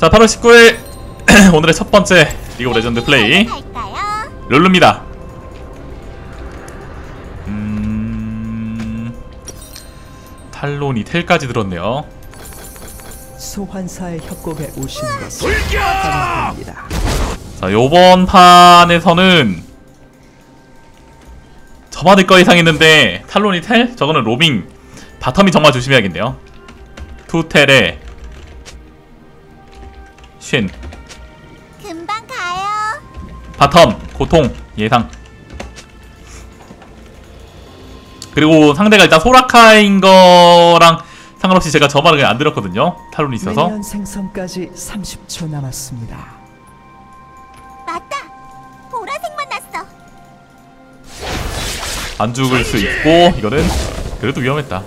자 8월 19일 오늘의 첫 번째 리그 오브 레전드 플레이? 룰루입니다 음... 탈론이 텔까지 들었네요 소환사의 협곡에 오신 것을 환영합니다. 자 요번 판에서는 저만의 거 예상했는데 탈론이 텔? 저거는 로밍 바텀이 정말 조심해야겠네요 투텔에 쉰 금방 가요. 바텀 고통 예상 그리고 상대가 일단 소라카인 거랑 상관없이 제가 저 말을 그냥 안 들었거든요 탈론이 있어서 미니언 생성까지 30초 남았습니다. 맞다. 보라색만 났어. 안 죽을 수 있고 이거는 그래도 위험했다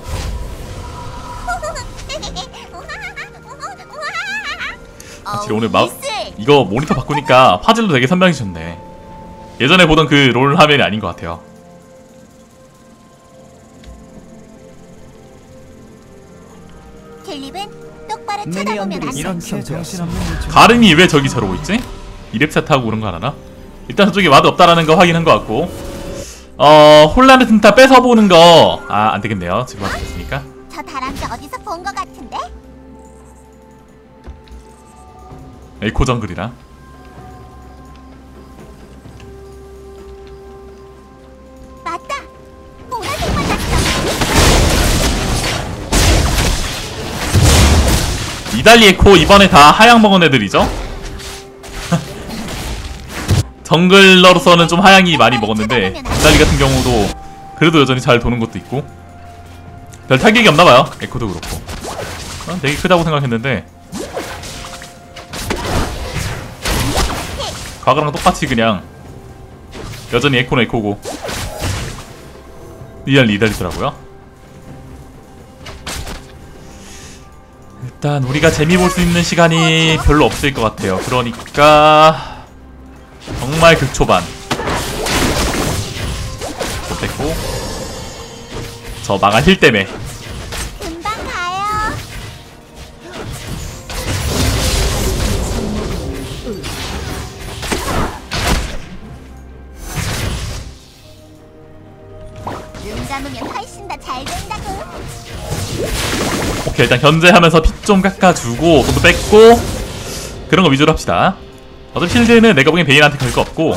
확실히 오늘 막 이거 모니터 바꾸니까 화질도 되게 선명해졌네. 예전에 보던 그 롤 화면이 아닌 것 같아요. 똑바로 쳐다보면 안 가른이 왜 저기 저러고 있지? 이랩차 타고 그런 거 하나? 일단 저쪽에 ward 없다라는 거 확인한 것 같고. 어 혼란의 틈타 뺏어보는 거 아 안되겠네요. 지금 왔으니까. 저 다람쥐 어디서 본 것 같은데? 에코 정글이라 맞다. 이달리 에코 이번에 다 하향 먹은 애들이죠? 정글러로서는 좀 하향이 많이 먹었는데 이달리 같은 경우도 그래도 여전히 잘 도는 것도 있고 별 타격이 없나봐요 에코도 그렇고 어, 되게 크다고 생각했는데 과거랑 똑같이 그냥 여전히 에코는 에코고 이달리 이달리더라고요 일단 우리가 재미 볼 수 있는 시간이 별로 없을 것 같아요. 그러니까 정말 극초반. 또 뺐고 저 망한 힐 때문에 일단 견제하면서 피 좀 깎아주고 돈도 뺐고 그런 거 위주로 합시다. 어차피 실드는 내가 보기엔 베인한테 걸거 없고.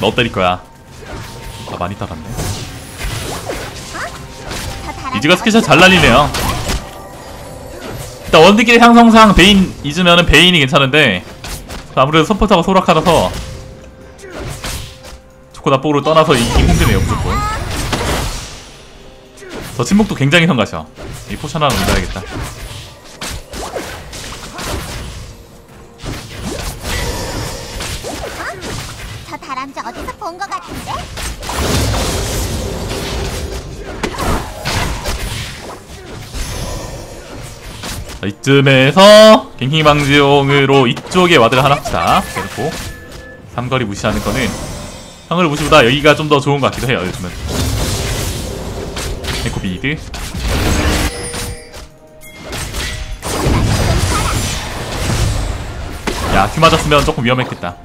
너 때릴 거야. 아 많이 따갑네. 이즈가 skill shot 잘 날리네요. 일단 원딜끼리 상성상 베인 이즈면은 베인이 괜찮은데 아무래도 서포터가 소라카라서 좋고 나쁘고를 떠나서 이기기 힘드네요 무조건. 저 침묵도 굉장히 성가셔. 이 potion 하나 넣어야겠다. 저 다람쥐 어디서 본 것 같은데? 자, 이쯤에서 ganking 방지용으로 이쪽에 ward를 하나 합시다. 그리고 삼거리 무시하는 거는 삼거리 무시보다 여기가 좀 더 좋은 것 같기도 해요 요즘은. 에코 비드. 야, Q 맞았으면 조금 위험했겠다.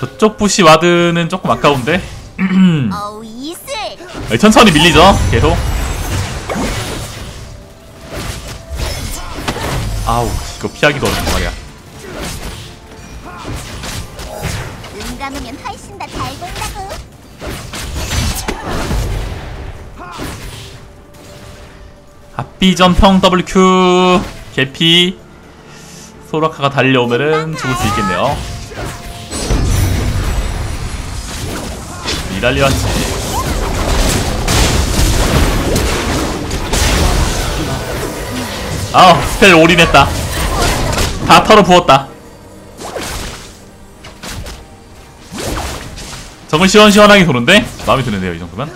저쪽 bush ward는 조금 아까운데? 네, 천천히 밀리죠, 계속. 아우, 이거 피하기도 어렵단 말이야. 눈 감으면 훨씬 더잘 된다고. 앞비전 평 WQ 개피 소라카가 달려오면은 죽을 수 있겠네요. 니달리 왔지. 아 spell 올인했다. 다 털어 부었다. 정말 시원시원하게 도는데 마음에 드는데요 이 정도면?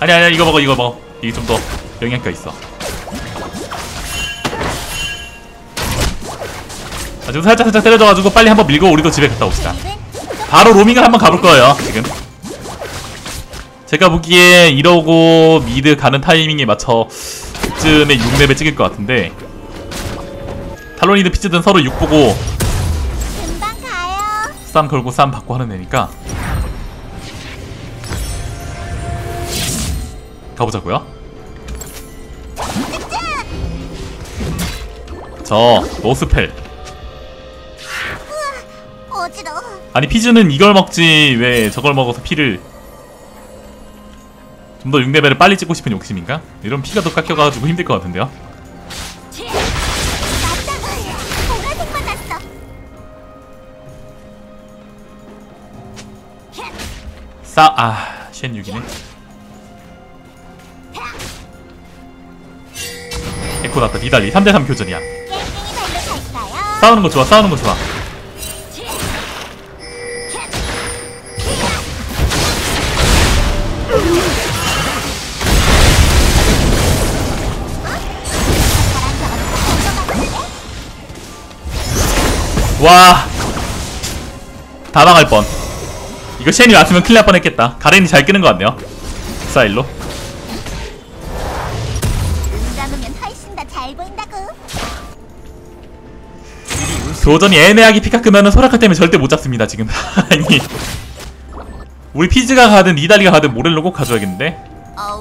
아니 아니 이거 먹어 이거 먹어 이게 좀 더 영양가 있어 지금 살짝 살짝 때려줘가지고 빨리 한번 밀고 우리도 집에 갔다 옵시다. 바로 로밍을 한번 가볼 거예요 지금. 제가 보기에 이러고 미드 가는 타이밍에 맞춰 그쯤에 6렙에 찍을 것 같은데. 탈론이든 피즈든 서로 6 보고. 싸움 걸고 싸움 받고 하는 애니까. 가보자고요. 저 노스펠. 아니 피즈는 이걸 먹지 왜 저걸 먹어서 피를 좀 더 6레벨을 빨리 찍고 싶은 욕심인가? 이런 피가 더 깎여가지고 힘들 것 같은데요. 싸.. 아.. 쉔 6이네 에코 났다 니달리 3대3 교전이야? 싸우는 거 좋아 싸우는 거 좋아 와. 다 망할 뻔. 이거 쉔이 왔으면 큰일 날 뻔했겠다. 가렌이 잘 끄는 것 같네요. 스타일로. 도전이 애매하게 피카 끄면은 소라카 때문에 절대 못 잡습니다 지금. 아니. 우리 피즈가 가든 니다리가 가든 모렐로 꼭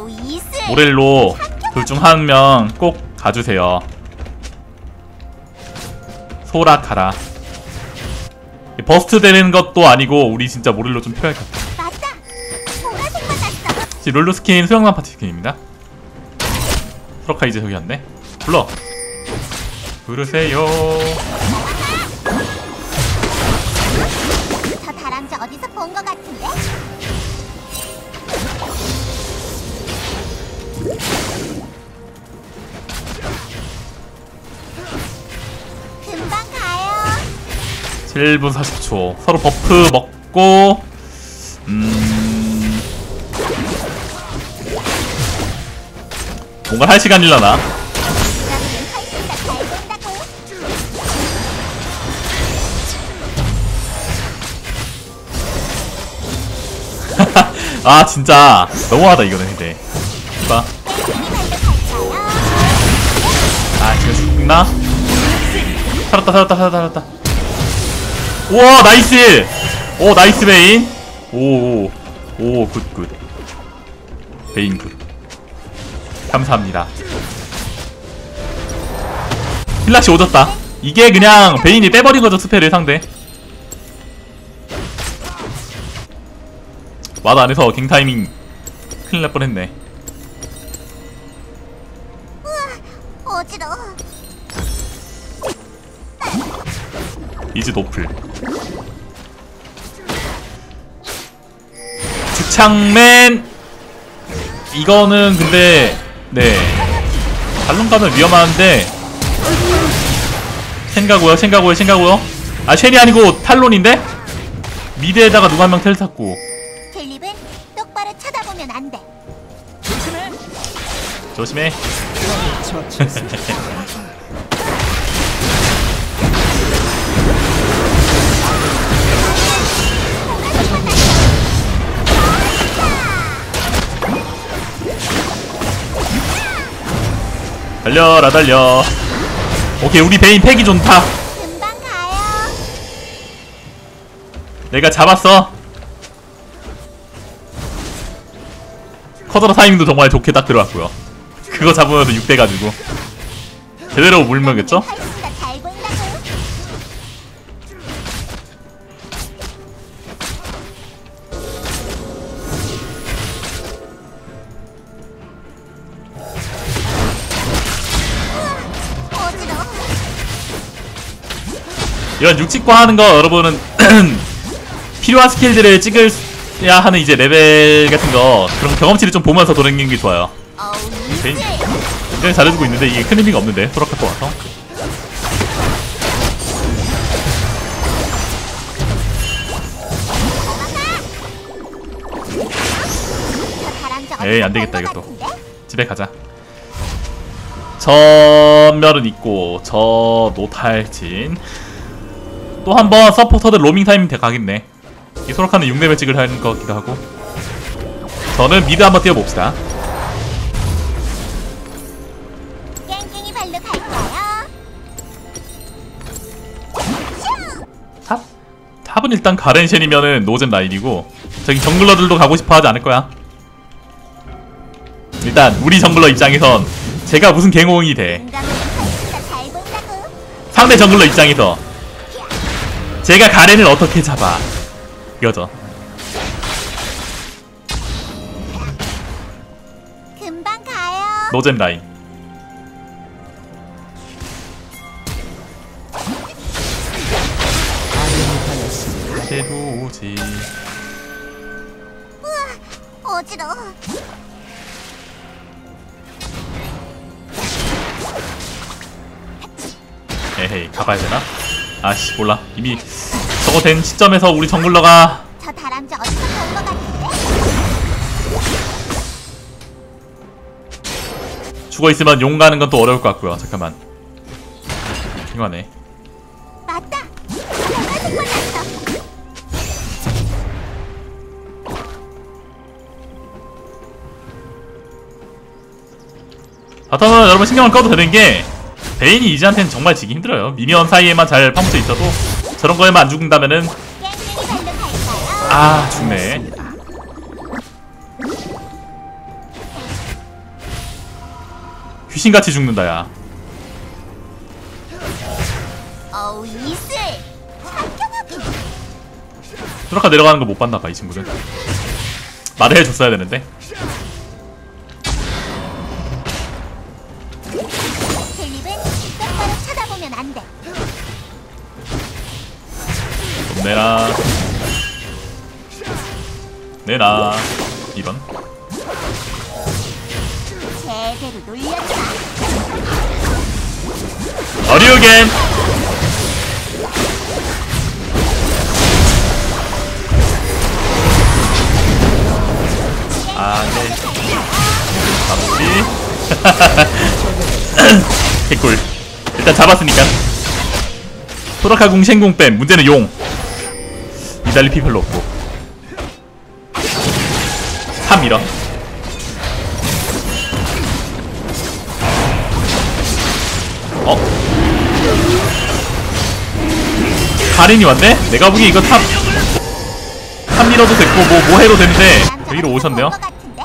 이슬. 모렐로 둘 중 한 명 꼭 가주세요. 소라카라 burst 되는 것도 아니고 우리 진짜 모렐로 좀 필요할 것 같아. 룰루 스킨 수영남 파티 skin입니다. 소라카 이제 저기 왔네. 불러. 부르세요. 7분 40초. 서로 buff 먹고 음 뭔가 할 시간 일라나? 눈 감으면 훨씬 더잘 보인다고. 아 진짜 너무하다 이거는 근데. 봐. 아 지금 죽나? 살았다 살았다 살았다 살았다 우와 nice. 오 nice 베인. 오오 good good. 베인 good. 감사합니다. 힐라시 오졌다. 이게 그냥 베인이 빼버린 거죠 spell을 상대. ward 안에서 gank 타이밍. 큰일 날 뻔했네. 어지러워. 이즈 노플. 주창맨! 이거는 근데 네. 탈론 가면 위험한데. 쉔가고요 쉔가고요 쉔가고요. 아 쉔이 아니고 탈론인데? 미드에다가 누가 한 명 텔 탔고. 필립은 똑바로 쳐다보면 안 돼. 조심해. 처치했 달려라 달려. 오케이 우리 베인 팩이 좋다. 금방 가요. 내가 잡았어. 커더러 타이밍도 정말 좋게 딱 들어왔고요. 그거 잡으면서 6대 가지고. 제대로 물먹였죠? 훨씬 이런 육식과 하는 거 여러분은 필요한 스킬들을 찍을야 하는 이제 레벨 같은 거 그런 경험치를 좀 보면서 돌리는 게 좋아요. 굉장히 잘해주고 있는데 이게 큰 의미가 없는데 소라카토 와서. 에이 안되겠다 이것도 집에 가자. 점멸은 있고 저 노탈진. 또 한 번 서포터들 로밍 타임 돼 가겠네. 이 소라카는 6레벨 찍을 하는 것 같기도 하고. 저는 mid 한번 뛰어봅시다. Top? Top은 일단 가렌셴이면은 노잼 라인이고 저기 jungler들도 가고 싶어 하지 않을 거야. 일단 우리 정글러 입장에선 제가 무슨 갱홍이 돼. 상대 정글러 입장에서 제가 가렌을 어떻게 잡아 이거죠 금방 가요. 노젠 라인. 해보지 어지러워. 에헤이 가봐야 되나? 아씨 몰라. 이미 저거 된 시점에서 우리 정글러가 저 다람쥐 어디서 본것 같은데? 죽어있으면 용 가는 건 또 어려울 것 같고요. 잠깐만. 핑하네. 맞다. 바텀은 여러분 신경을 꺼도 되는 게 베인이 이즈한테는 정말 지기 힘들어요 미니언 사이에만 잘 파묻혀 있어도 저런 거에만 안 죽는다면은? 아 죽네 귀신같이 죽는다 야. 소라카 내려가는 거 못 봤나봐 이 친구는 말을 해줬어야 되는데 내라 내라 이런. 어리우겐 아네. 마무리 개꿀. 일단 잡았으니까. 소라카궁 생궁 뺌 문제는 용 니달리 피 별로 없고 3 밀어 어? 가렌이 왔네? 내가 보기엔 이거 top, Top 밀어도 됐고, 뭐, 뭐 해도 되는데, 여기로 오셨네요? 본것 같은데?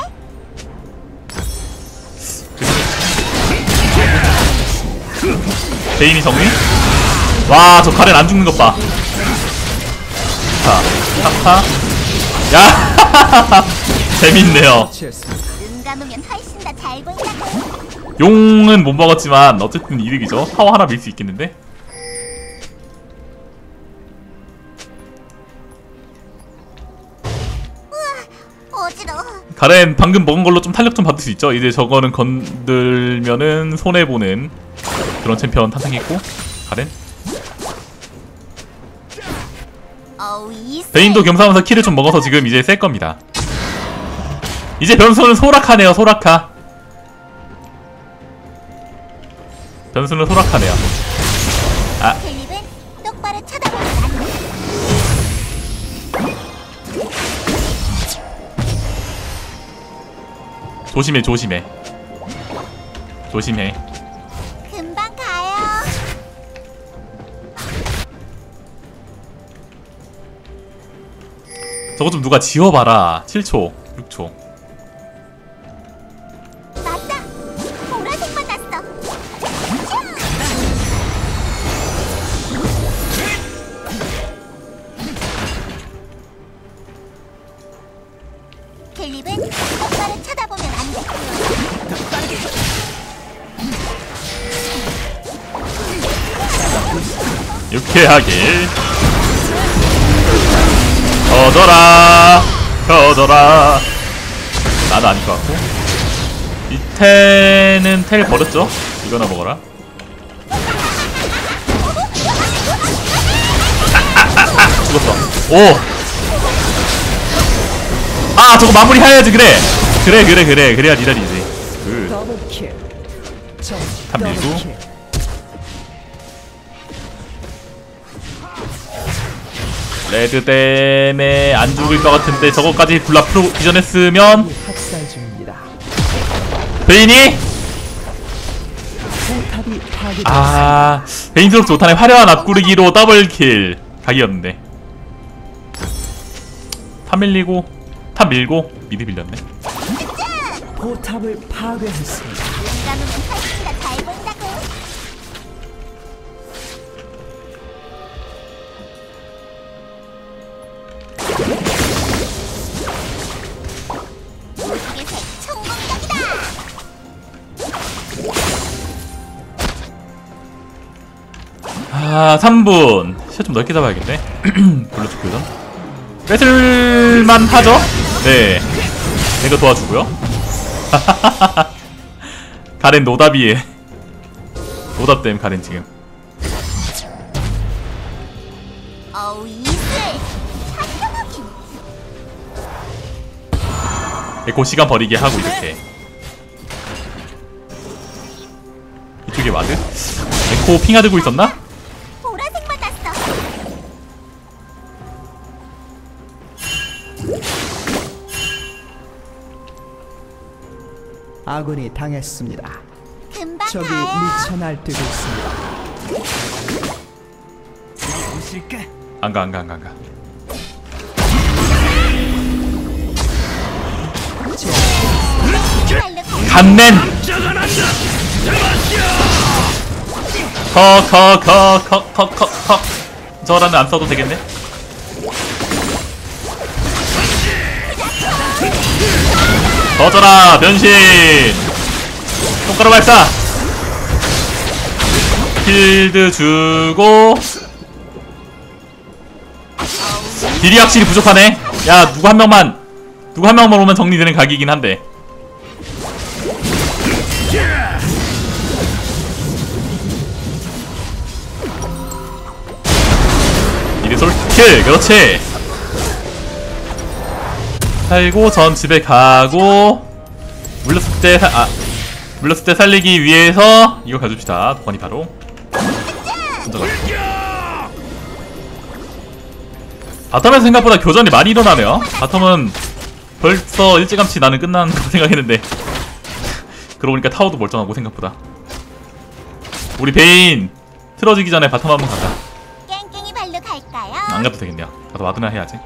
베인이 정리? 와, 저 가렌 안 죽는 것 봐. 자, top타. 야! 재밌네요. 용은 못 먹었지만, 어쨌든 이득이죠. 타워 하나 밀 수 있겠는데? 가렌 방금 먹은 걸로 좀 탄력 좀 받을 수 있죠. 이제 저거는 건들면은 손해 보는 그런 챔피언 탄생했고 가렌 베인도 겸사하면서 키를 좀 먹어서 지금 이제 셀 겁니다. 이제 변수는 소라카네요. 소라카. 변수는 소라카네요. 돼. 조심해 조심해. 조심해. 누가 지워봐라. 7초, 6초. 맞다. 보라색 만 났어. 힐립은 똑바로 쳐다보면 안 돼. 유쾌하게 터져라 터져라. 나도 아닐 것 같고. 밑에는 텔 버렸죠? 이거나 먹어라. 죽었어. 오! 아 저거 마무리 해야지 그래. 그래 그래 그래. 그래야 니달리지 그 top 밀고. red 때문에 안 죽을 것 같은데 저거까지 굴라 프로 비전했으면 학살 중입니다. 베인이. 아 베인스럽지 못하네 화려한 앞구르기로 double kill 각이었는데 top 밀리고 top 밀고 mid 밀렸네 포탑을 파괴했습니다. 아 3분. 시간 좀 넓게 잡아야겠네. 블루투 교전. 뺏을만 하죠? 네. 내가 도와주고요. 가렌 노답이에. 노답댐 가렌 지금. 에코 시간 버리게 하고 이렇게. 이쪽에 ward? 에코 핑와 들고 있었나? 아군이 당했습니다. 금방 적이. 미쳐 날뛰고 있습니다. 안가 안가 안가 안가 간맨 커커커커커커커 저라면 안 써도 되겠네 거져라 변신! 손가락 발사! 필드 주고. 딜이 확실히 부족하네. 야 누구 한 명만 누구 한 명만 오면 정리되는 각이긴 한데. 이리 솔 킬 그렇지 살고 전 집에 가고 물렸을 때 사, 아, 물렸을 때 살리기 위해서 이거 가줍시다. 번이 바로. bottom에서 생각보다 교전이 많이 일어나네요. bottom은 벌써 일찌감치 나는 끝난 거 생각했는데. 그러고 보니까 타워도 멀쩡하고 생각보다. 우리 베인 틀어지기 전에 bottom 한번 가자? 안 가도 되겠네요. 가서 ward나 해야지.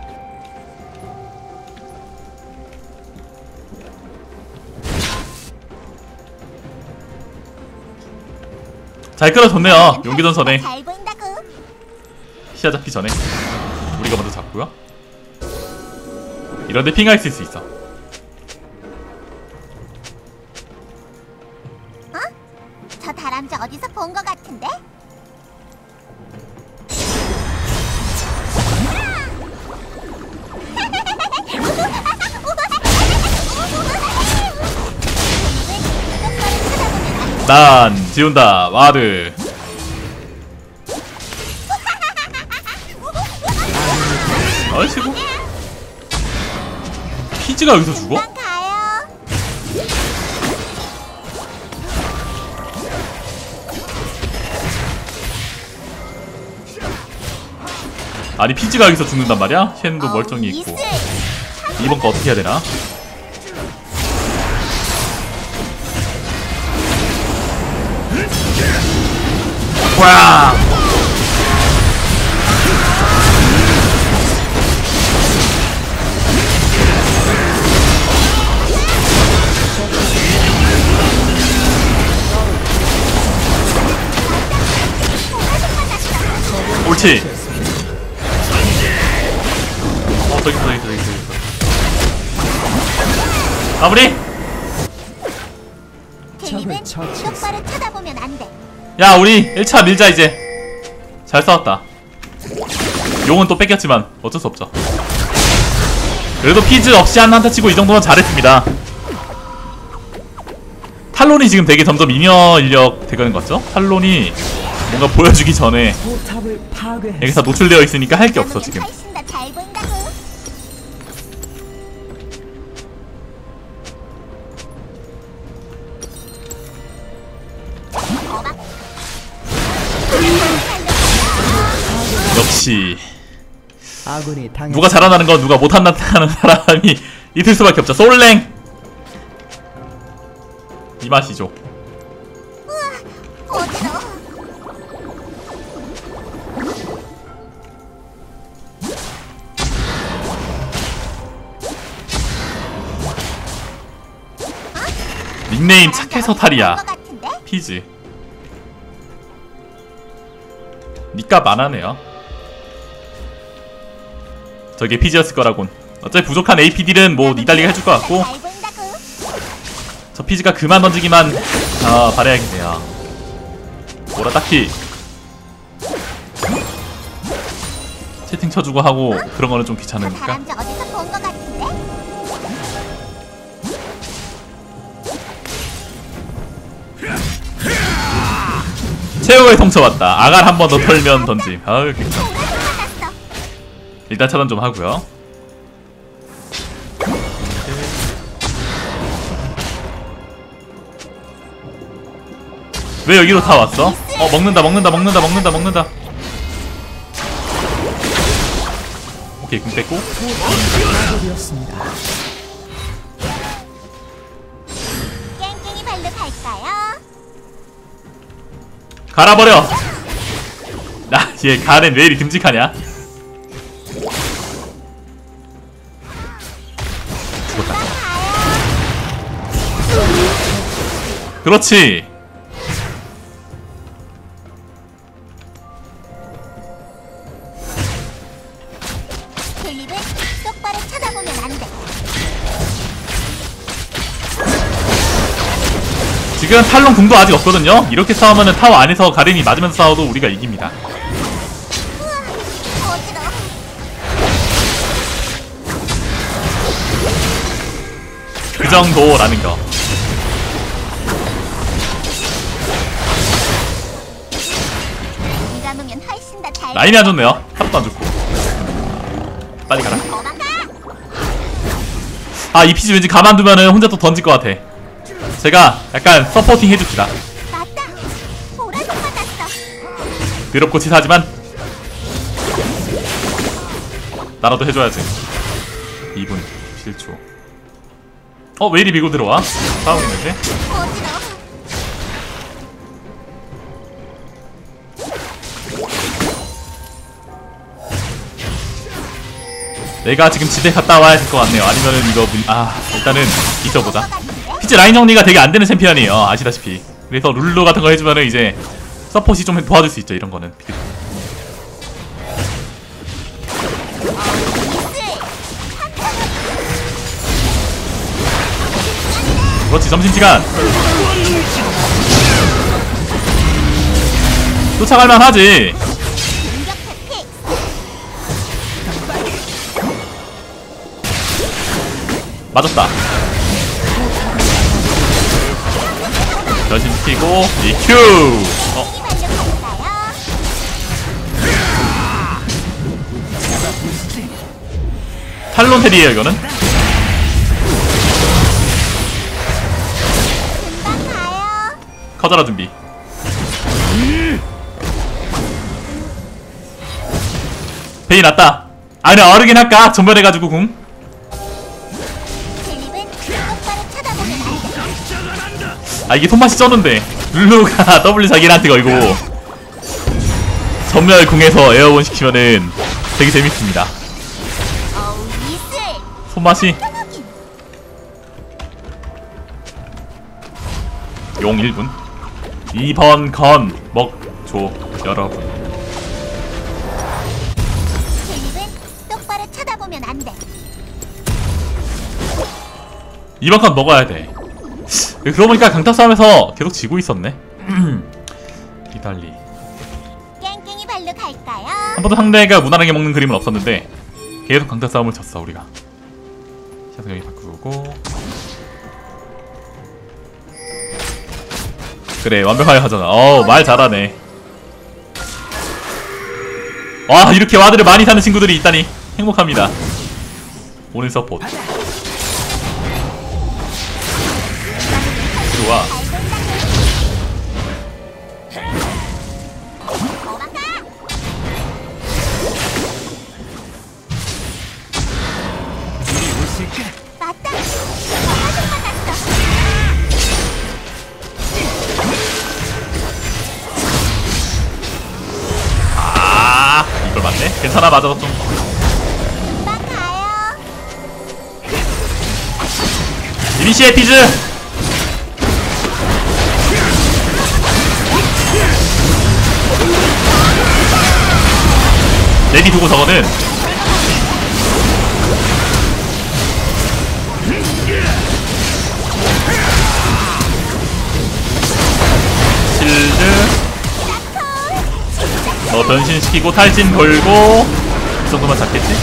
잘 끌어줬네요. 용기전 선에. 시야 잡기 전에 우리가 먼저 잡고요. 이런데 핑할 수 있어. 저 다람쥐 어디서 본 것 같은데? 난 지운다 ward. 아이고 피즈가 여기서 죽어? 아니 피즈가 여기서 죽는단 말이야? 쉔도 어우, 멀쩡히 있고. 이번 거 어떻게 해야 되나? 와! 옳지. 어, 저기 있어, 저기 있어. 마무리! 야, 우리 1차 밀자, 이제. 잘 싸웠다. 용은 또 뺏겼지만, 어쩔 수 없죠. 그래도 피즈 없이 한 한타 치고 이 정도면 잘했습니다. 탈론이 지금 되게 점점 인여 인력 되가는 것 같죠? 탈론이 뭔가 보여주기 전에. 여기서 노출되어 있으니까 할 게 없어, 지금. 당했. 누가 잘한다는 건 누가 못한다는 사람이 있을 수밖에 없죠. 솔랭 이 맛이죠. 닉네임 착해서 탈이야. 피즈. 니값 안 하네요. 저게 피즈였을 거라곤. 어차피 부족한 APD는 뭐 니달리가 해줄 것 같고. 저 피즈가 그만 던지기만 아 바래야겠네요. 뭐라 딱히 채팅 쳐주고 하고 그런 거는 좀저 귀찮으니까. 최후의 성쳐 왔다. 아갈 한 번 더 털면 던짐. 아유 괜찮아. 일단 차단 좀 하고요. 왜 여기로 다 왔어? 어 먹는다 먹는다 먹는다 먹는다 먹는다. 오케이 궁 뺐고 였습니다. 깽깽이 발로 갈까요? 갈아버려. 나얘 가렌 왜 이리 듬직하냐? 그렇지. 지금 탈론 궁도 아직 없거든요. 이렇게 싸우면은 타워 안에서 가렌이 맞으면서 싸워도 우리가 이깁니다. 그 정도라는 거. 라인이 안 좋네요. 하나도 안 좋고. 빨리 가라. 아, 이 피지 왠지 가만두면은 혼자 또 던질 것 같아. 제가 약간 서포팅 해줍시다. 더럽고 치사하지만 나라도 해줘야지. 2분 7초. 어, 왜 이리 밀고 들어와? 싸우고 있는데? 내가 지금 집에 갔다 와야 될 것 같네요. 아니면은 이거 문... 아 일단은 같은데? 피지 라인 정리가 되게 안 되는 챔피언이에요. 아시다시피. 그래서 룰루 같은 거 해주면은 이제 서폿이 좀 도와줄 수 있죠. 이런 거는. 그렇지 점심시간. 쫓아갈만 하지. 맞았다. 변신 시키고 EQ. 어? 탈론 헬이에요 이거는. 커져라 준비. 베이 났다. 아 그냥 어르긴 할까? 전멸해가지고 궁. 아 이게 손맛이 쩌는데 룰루가 W 자기한테 걸고 전멸 궁에서 에어본 시키면은 되게 재밌습니다. 손맛이. 용 1분 2번 건 먹조 여러분 똑바로 쳐다보면 안 돼. 2번 건 먹어야 돼 그러고 보니까 강타 싸움에서 계속 지고 있었네. 이달리. 깽깽이 발로 갈까요? 한 번도 상대가 무난하게 먹는 그림은 없었는데 계속 강타 싸움을 졌어 우리가. 샷을 여기 바꾸고. 그래 완벽하게 하잖아. 정말 잘하네. 와 이렇게 ward를 많이 사는 친구들이 있다니 행복합니다. 오늘 서포트 좋아. 아, 이걸 맞네? 괜찮아, 맞아, 좀. 이미시의 피즈! 내비 두고 저거는 실드 너 변신시키고 탈진 걸고 이 정도만 잡겠지?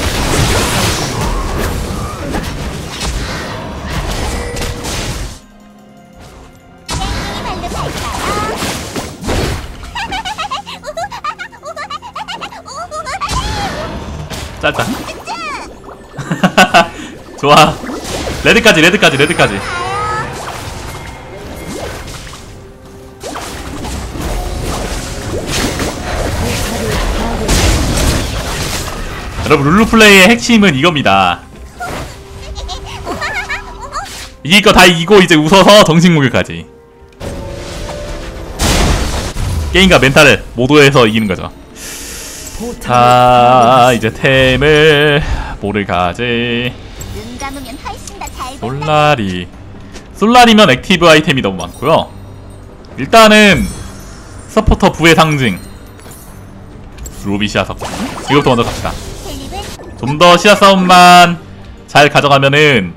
짧다 좋아. 레드까지 레드까지 레드까지. 여러분 룰루플레이의 핵심은 이겁니다. 이길 거 다 이기고 이제 웃어서 정식 목욕까지. 게임과 멘탈을 모두에서 이기는 거죠 자 이제 템을 뭐를 가지. 솔라리. 솔라리면 액티브 아이템이 너무 많고요. 일단은 서포터 부의 상징. 루비시아 석 이것부터 먼저 갑시다. 좀 더 시야 싸움만 잘 가져가면은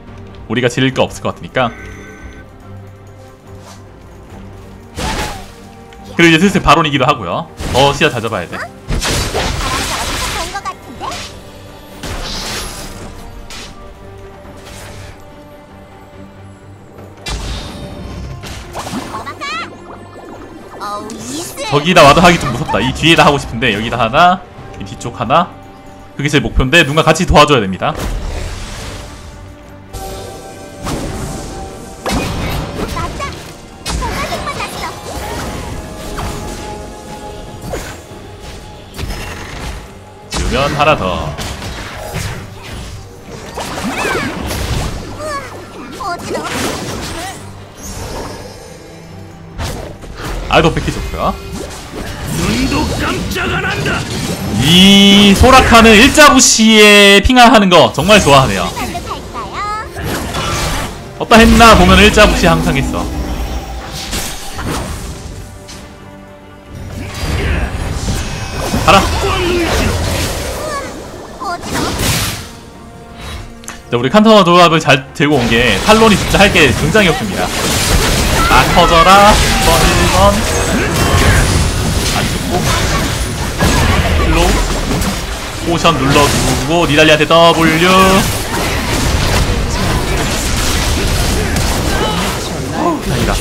우리가 지를 거 없을 것 같으니까. 그리고 이제 슬슬 바론이기도 하고요. 더 시야 잘 잡아야 돼 저기다 와도 하기 좀 무섭다 이 뒤에다 하고 싶은데 여기다 하나 이 뒤쪽 하나 그게 제 목표인데 누가 같이 도와줘야 됩니다! 지우면 하나 더 어지러워! 아이도 패키 좋고요 눈도 깜짝 안 한다. 이 소라카는 일자부시에 핑하하는 거 정말 좋아하네요? 어따 했나 보면 일자부시 항상 있어 가라! 자, 우리 칸터 조합을 잘 들고 온 게 탈론이 진짜 할 게 굉장히 없습니다. 아 커져라 1번 1번 포션 눌러주고 니달리한테 W. 다행이다.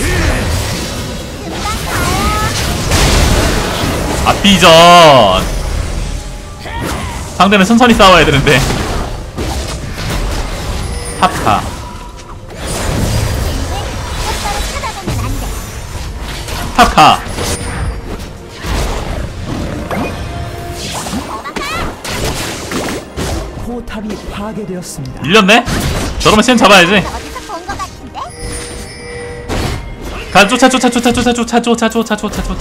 앞비전. 상대는 천천히 싸워야 되는데. 탑카 똑바 포탑이 파괴되었습니다. 밀렸네? 저러면 시험 잡아야지 같은데? 가 쫓아 쫓아 쫓아 쫓아 쫓아 쫓아 쫓아 쫓아 쫓아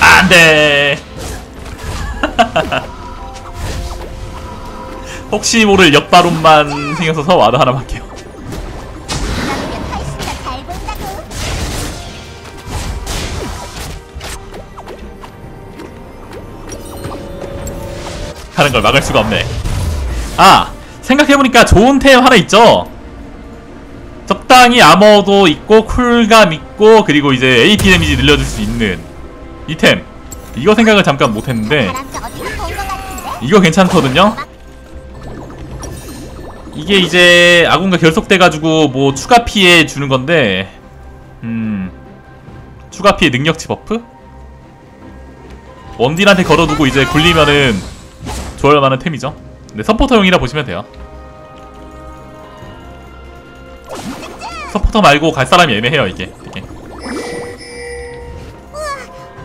안. 안돼 혹시 모를 역바론만 써서 와드 하나 할게 하는 걸 막을 수가 없네 아 생각해보니까 좋은 템 하나 있죠 적당히 아머도 있고 쿨감 있고 그리고 이제 AP 데미지 늘려줄 수 있는 이템 이거 생각을 잠깐 못했는데? 이거 괜찮거든요 이게 이제 아군과 결속돼가지고 뭐 추가 피해 주는 건데 음 추가 피해 능력치 buff? 원딜한테 걸어두고 이제 굴리면은 좋을 만한 템이죠. 근데 서포터용이라 보시면 돼요. 서포터 말고 갈 사람이 애매해요 이게. 되게.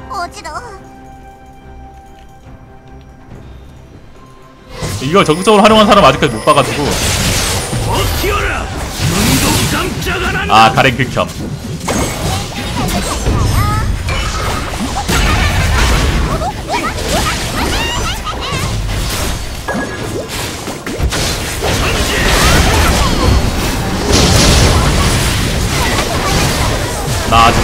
어지러워! 이걸 적극적으로 활용한 사람 아직까지 못 봐가지고. 아 가랭 극혐 나 아직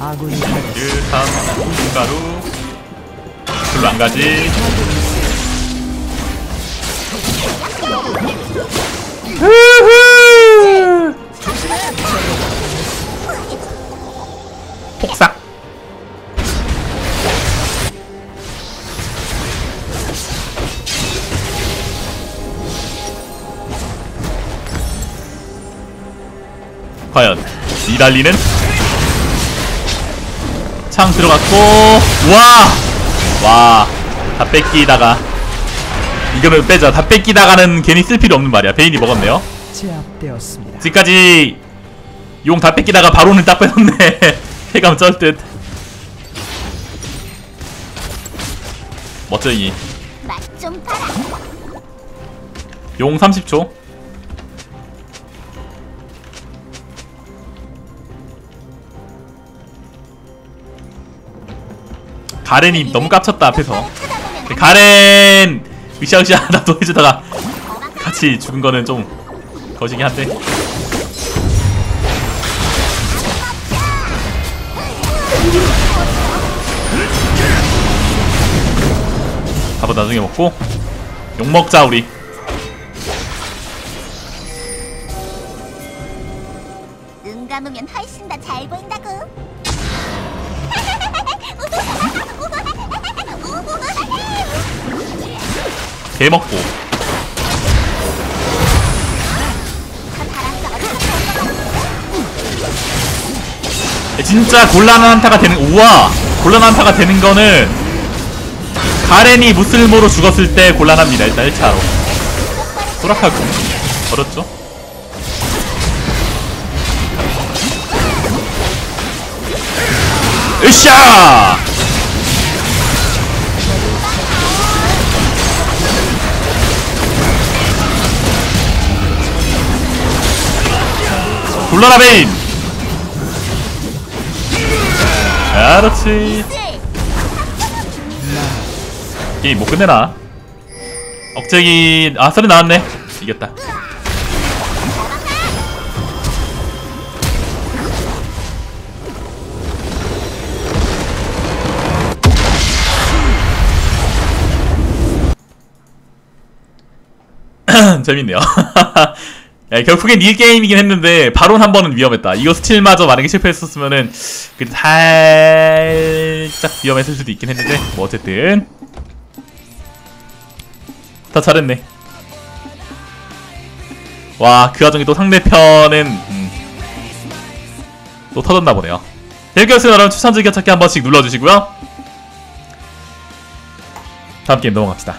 아군이 당했습니다. 유삼 가루 별로 안 가지. 폭삭 과연 니달리는 창 들어갔고 와! 와, 다 뺏기다가 이거는 빼자. 다 뺏기다가는 괜히 쓸 필요 없는 말이야. 베인이 먹었네요. 제압되었습니다. 지금까지 용 다 뺏기다가 바로는 딱 뺏었네. 해감 쩔듯. 멋쟁이. 용 30초. 가렌이 너무 깝쳤다 앞에서. 가렌! 으쌰으쌰 나도 해주다가 같이 죽은 거는 좀 거시기 한데. 밥은 나중에 먹고. 욕 먹자 우리. 눈 감으면 훨씬 더 잘 보인다 개 먹고 더 잘한 거 어디서 진짜 곤란한 한타가 되는 우와 곤란한 한타가 되는 거는 가렌이 무슬모로 죽었을 때 곤란합니다 일단 1차로 소라카군 어렵죠? 으쌰! 굴러라 베인! 그렇지. 게임 못 끝내나? 억제기 아 소리 나왔네. 이겼다. 재밌네요 야, 결국엔 이 게임이긴 했는데 바론 한 번은 위험했다. 이거 스틸마저 만약에 실패했었으면은 그 살짝 위험했을 수도 있긴 했는데 뭐 어쨌든. 다 잘했네. 와 그 와중에 또 상대편은 음, 또 터졌나 보네요. 이렇게였으면 여러분 추천 즐겨 찾기 한 번씩 눌러주시고요. 다음 게임 넘어갑시다